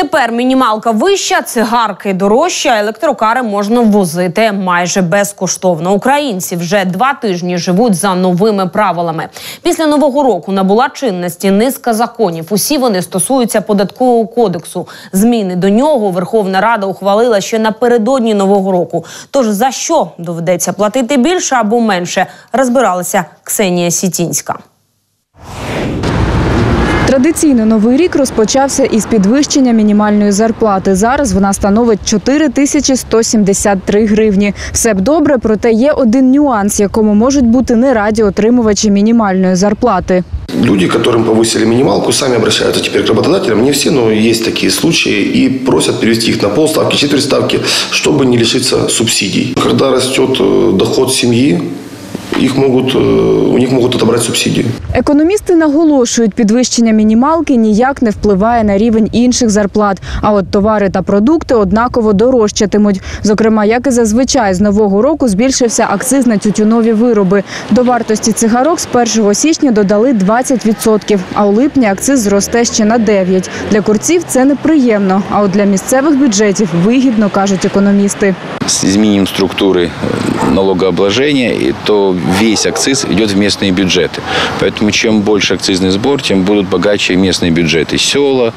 Тепер мінімалка вища, цигарки дорожча, електрокари можна ввозити майже безкоштовно. Українці вже два тижні живуть за новими правилами. Після нового року набула чинності низка законів. Усі вони стосуються податкового кодексу. Зміни до нього Верховна Рада ухвалила ще напередодні нового року. Тож за що доведеться платити більше або менше, розбиралася Ксенія Сітінська. Традиційно новий рік розпочався із підвищення мінімальної зарплати. Зараз вона становить 4 тисячі 173 гривні. Все б добре, проте є один нюанс, якому можуть бути не раді отримувачі мінімальної зарплати. Люди, которым повысили минималку, сами обращаются теперь к работодателям. Не все, но есть такие случаи. И просят перевести их на полставки, четверть ставки, чтобы не лишиться субсидий. Когда растет э, доход семьи, их могут, э, у них могут отобрать субсидию. Економісти наголошують, підвищення мінімалки ніяк не впливає на рівень інших зарплат. А от товари та продукти однаково дорожчатимуть. Зокрема, як і зазвичай, з нового року збільшився акциз на тютюнові вироби. До вартості цигарок з 1 січня додали 20%, а у липні акциз зросте ще на 9%. Для курців це неприємно, а от для місцевих бюджетів вигідно, кажуть економісти. с изменением структуры э, налогообложения, и то весь акциз идет в местные бюджеты. Поэтому чем больше акцизный сбор, тем будут богаче местные бюджеты. Села,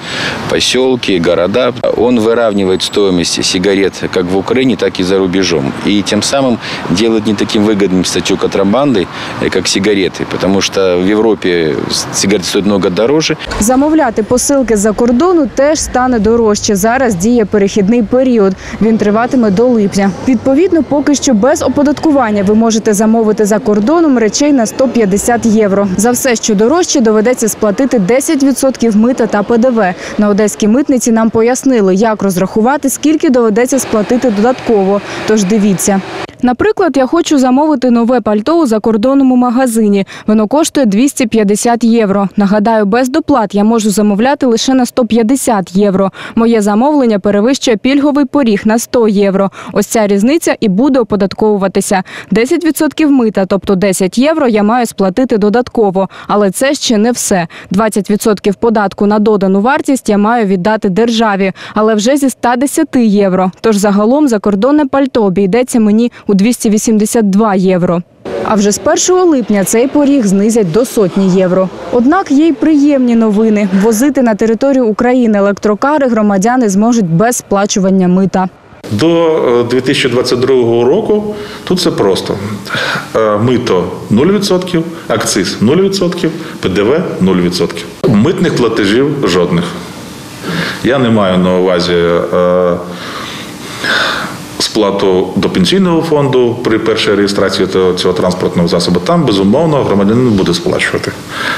поселки, города. Он выравнивает стоимость сигарет как в Украине, так и за рубежом. И тем самым делает не таким выгодным статью контрабанды, э, как сигареты. Потому что в Европе сигареты стоят много дороже, Замовляти посилки з-за кордону теж стане дорожче. Зараз діє перехідний період. Він триватиме до липня. Відповідно, поки що без оподаткування ви можете замовити за кордоном речей на 150 євро. За все, що дорожче, доведеться сплатити 10% мита та ПДВ. На одеській митниці нам пояснили, як розрахувати, скільки доведеться сплатити додатково. Тож дивіться. Наприклад, я хочу замовити нове пальто у закордонному магазині. Воно коштує 250 євро. Нагадаю, без доплат я можу замовляти лише на 150 євро. Моє замовлення перевищує пільговий поріг на 100 євро. Ось ця різниця і буде оподатковуватися. 10% мита, тобто 10 євро, я маю сплатити додатково. Але це ще не все. 20% податку на додану вартість я маю віддати державі, але вже зі 110 євро. Тож загалом закордонне пальто обійдеться мені у 282 євро. А вже з 1 липня цей поріг знизять до сотні євро. Однак є й приємні новини. Возити на територію України електрокари громадяни зможуть без сплачування мита. До е, 2022 року тут все просто. Е, Мито 0%, акциз 0%, ПДВ 0%. Митних платежів жодних. Я не маю на увазі е, сплату до пенсійного фонду при першій реєстрації цього транспортного засобу. Там, безумовно, громадянин буде сплачувати.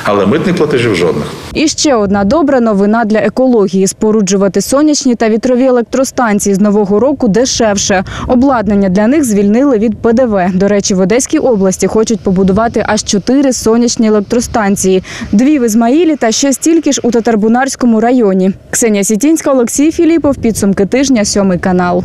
Але митних платежів жодних. І ще одна добра новина для екології: споруджувати сонячні та вітрові електростанції з нового року дешевше. Обладнання для них звільнили від ПДВ. До речі, в Одеській області хочуть побудувати аж чотири сонячні електростанції: дві в Ізмаїлі та ще стільки ж у Татарбунарському районі. Ксенія Сітінська, Олексій Філіпов. Підсумки тижня, сьомий канал.